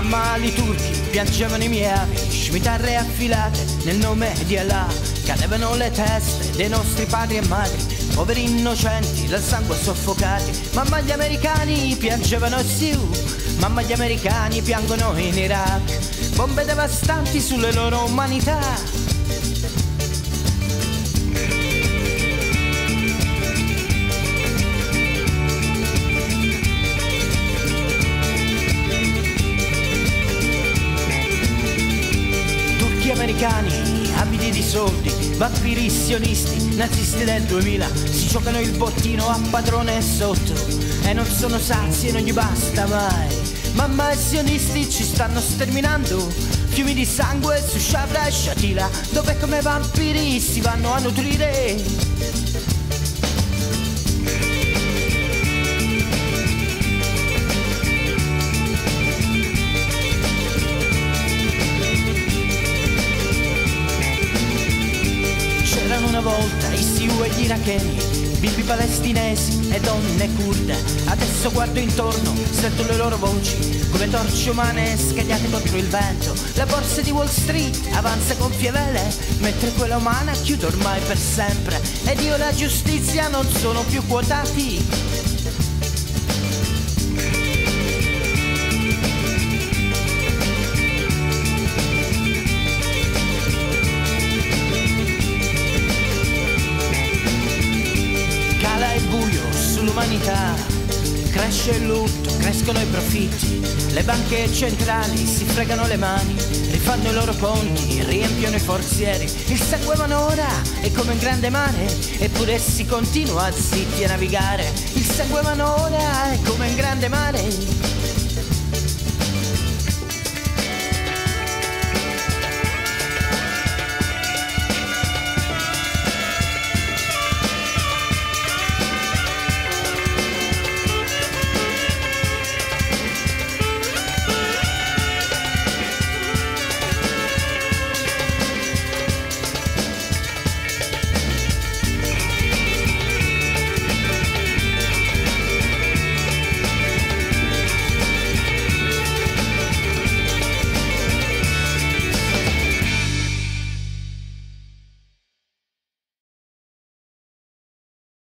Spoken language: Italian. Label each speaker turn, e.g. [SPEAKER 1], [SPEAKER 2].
[SPEAKER 1] generali turchi piangevano i miei avi, scimitarre affilate nel nome di Allah, cadevano le teste dei nostri padri e madri, poveri innocenti dal sangue soffocati, mamma gli americani piangevano sì, mamma gli americani piangono in Iraq, bombe devastanti sulle loro umanità. Americani, abiti di soldi, vampiri sionisti, nazisti del 2000, si giocano il bottino a padrone sotto e non sono sazi e non gli basta mai. Mamma e sionisti ci stanno sterminando, fiumi di sangue su Shabra e Shatila, dove come vampiri si vanno a nutrire. Volta i Siu e gli iracheni, bimbi palestinesi e donne kurde. Adesso guardo intorno, sento le loro voci, come torce umane scagliate contro il vento. La borsa di Wall Street avanza con fievele, mentre quella umana chiude ormai per sempre. Ed io e la giustizia non sono più quotati. Sull'umanità, cresce il lutto, crescono i profitti, le banche centrali si fregano le mani, rifanno i loro conti, riempiono i forzieri, il sangue manora è come un grande mare, eppure si continua zitti a navigare, il sangue manora è come un grande mare.